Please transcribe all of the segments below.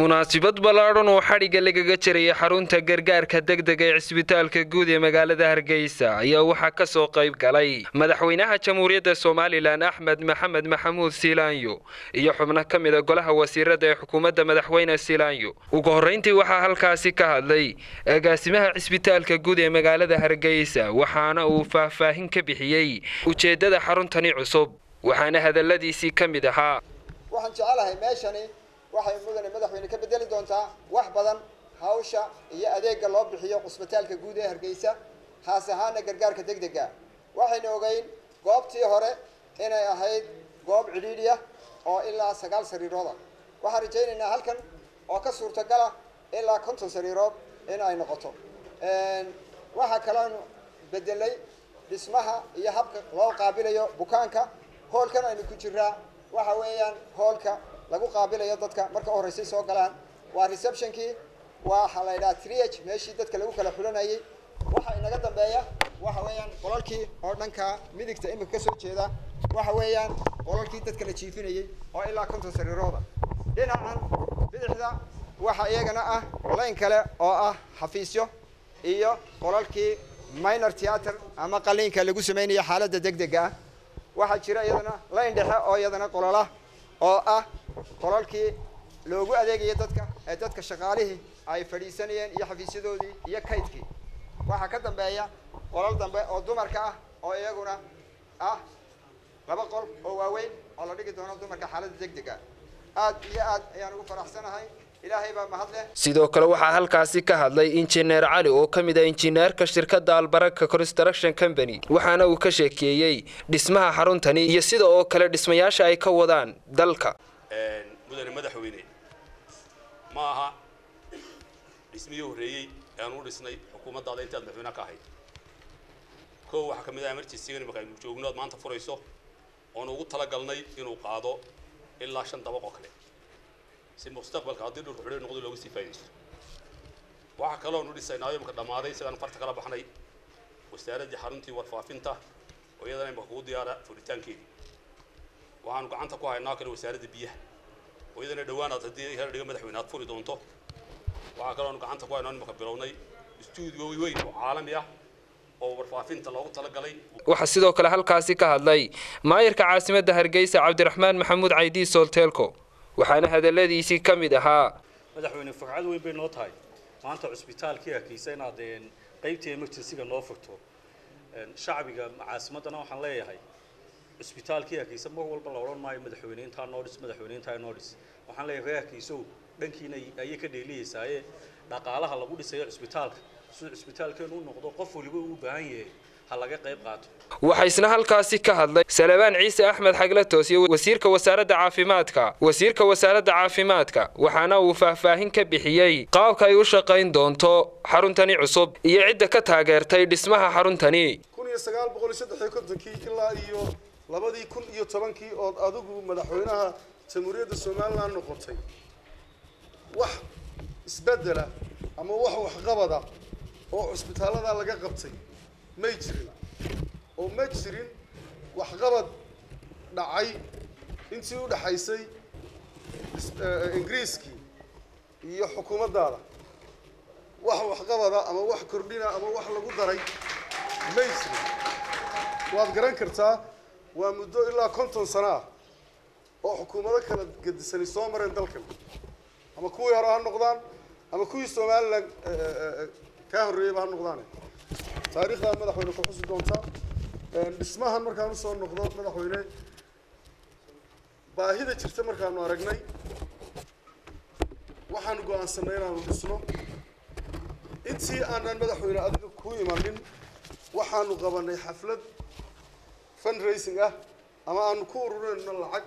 munaasibad ballaadhan oo xadhigga lagaga jiraya xarunta gargaarka degdega ee cisbitaalka guud ee magaalada hargeysa ayaa waxaa ka soo qayb galay madaxweynaha jamhuuriyadda somalilan axmed maxamed maxamuud siilaanyo iyo xubno ka mida golaha wasiirada ee xukuumadda madaxweyne siilaanyo ugu horrayntii waxaa halkaasi ka hadlay agaasimaha cisbitaalka guud ee magaalada hargeysa waxaana uu faahfaahin ka bixiyey ujeeddada xaruntani cusub waxaana hadalladiisii ka mid ahaa waxay mudane madaxweyne ka bedeli doontaa wax badan hawsha iyo adeega loo bixiyo cusbitaalka guud ee hargeysa haas ahaana gargaarka degdega waxaynu ogeyn goobtii hore inay ahayd goob cidhiidhi oo ilaa sagaal sariirooda. Waxaan rajaynaynaa halkan oo ka suurtagala ilaa konton sariirood in ay noqoto. Waxaa kaloonu bedelay dhismaha iyo habka loo qaabilayo bukaanka. Hoolkan aynu ku jiraa waxa weeyaan hoolka lagu qaabilayo dadka marka horreysay soo galaan. Waa receptionkii waxaa la yidhaha triage meeshii dadka lagu kala xulanayay waxa inaga dambeeya waxa weeyaan qolalkii oo dhanka midigta imika ka soo jeeda. Waxa weeyaan qolalkii dadka la jiifinayay oo ilaa konton sariirooda. Dhinacan bidixda waxa iyagana ah layn kale oo ah xafiisyo iyo qolalkii minor theatre ama qaliinka lagu sameynaya xaaladda degdega ah. Waxaa jira iyadana layn dhexe oo iyadana qololah oo ah qolalkii loogu adeegaya dadka ee dadka shaqaalihii ay fadhiisanayeen iyo xafiisyadoodii iyo kaydkii. Waxaa ka dambeeya qolal dambe oo dumarka ah oo iyaguna ah laba qol oo waaweyn oo la dhigi doono dumarka xaaladda degdega. Aad iyo aad ayaan ugu faraxsanahay sidoo kale waxaa halkaasi ka hadlay injineer cali oo ka mid ah injineerka shirkadda albaraka construction company waxaana uu ka sheekeeyey dhismaha xaruntani iyo sida oo kale dhismayaasha ay ka wadaan dalka. Mudane madaxweyne ma aha dhismihii horreeyey ee aan u dhisnay xukuumaddaada intaad madaxweynaha ka ahayd. Kow waxaa ka mid ah emergency-gan imaka aynu joogno aad maanta furayso oonu ugu talagalnay inuu qaado ilaa shan dabaq oo kale si mustaqbalka haddii dhulka xidhiir noqdo looga sii faa'idaysto waxaa kaloonu dhisaynaa imika dhammaaday sidaan farta kala baxnay. Wasaaraddii xaruntii warfaafinta oo iyadana imika kugu diyaara furitaankeedii waxaanu gacanta ku haynaa kale wasaaradda biyaha. Oo iyadana dhowaanaad haddii hela dhiga madaxweyne aad furi doonto. Waxaa kaloonu gacanta ku haynaa imika bilownay stuudio weyn oo caalami ah waxaa sidoo kale halkaasi ka hadlay maayarka caasimadda hargeysa cabdiraxmaan maxamuud caydiis soolteelko waxaana hadalladiisii ka mid ahaa. Madaxweyne farcad weyn bay noo tahay. Maanta cusbitaalkii hargeysa inaad qaybtii emergencyga noo furto. Shacbiga caasimaddana waxaan leeyahay cusbitaalkii hargeysa mar walba la odhan maayo madaxweyne intaa noo dhis madaxweyne intaa noo dhis waxaan leeyahay reer hargeysow dhankiina ayay ka dheeliyeysaaye. Dhaqaalaha lagu dhisayo cusbitaalka si cusbitaalkeenu u noqdo qof waliba uu u baahan yahay waxaa isna halkaasi ka hadlay salebaan ciise axmed xaglatos iyo wasiirka wasaaradda caafimaadka. Wasiirka wasaaradda caafimaadka waxaana uu faahfaahin ka bixiyey qaabka ay u shaqayn doonto xaruntani cusub iyo cidda ka taageertay dhismaha xaruntani. Ilaa iyo labadii kun iyo tobankii ood adigu madaxweynaha jamhuuriyadda somalilan noqotay wax isbedela ama wax waxqabada oo cusbitaallada laga qabtay may jirin. Oo ma jirin waxqabad dhacay intii u dhaxaysay ingiriiskii iyo xukuumaddaada. Wax waxqabada ama wax kordhina ama wax lagu daray may jirin. Waad garan kartaa waa muddo ilaa konton sano ah oo xukuumado kala gedisani soo mareen dalkan. Ama kuwii hore ha noqdaan ama kuwii somalilan kaa horreeyeyba ha noqdaane taariikhdaa madaxweyne ku xusi doontaa dhismahan markaan u soo noqdo madaxweyne baahida jirta markaanu aragnay waxaanu go'aansanay inaanu dhisno. Intii aanan madaxweyne adiga ku imanin waxaanu qabanay xaflad fundraising ah ama aanu ku ururinayno lacag.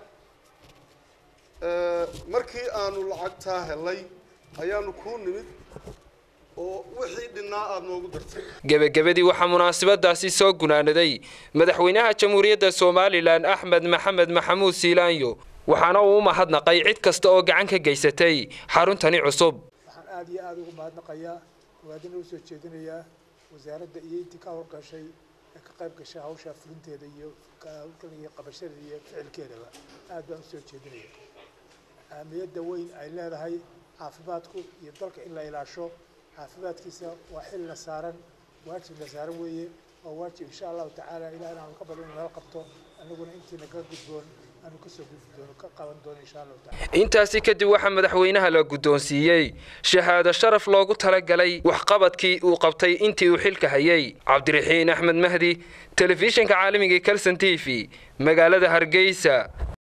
Markii aanu lacagtaa helay ayaanu kuu nimid oo wixii dhinnaa aada noogu dartay. Gebagabadii waxaa munaasabadaasi soo gunaanaday madaxweynaha jamhuuriyadda somalilan axmed maxamed maxamuud siilaanyo waxaana uu u mahadnaqay cid kasta oo gacan ka geysatay xaruntani cusub. Waxaan aada iyo aada ugu mahadnaqayaa waadina u soo jeedinayaa wasaaradda iyo intii ka howlgashay ee ka qayb gashay hawshaa fulinteeda iyo iyo qabashadeeda iyo ficilkeedaba. Aad baan u soo jeedinaya. Ahmiyadda weyn ay leedahay caafimaadku iyo dalka in la ilaasho caafimaadkiisa waa xilna saaran waajibna saaran weeye waa waajib insha allahu tacaala ilaah inaanu ka bado inuu nala qabto anaguna intiina ka gudboon intaasi kadib waxaa madaxweynaha la guddoonsiiyey shahaado sharaf loogu talagalay waxqabadkii uu qabtay intii uu xilka hayay. Cabdiraxiin axmed mahdi telefishinka caalamiga kalson t v magaalada hargeysa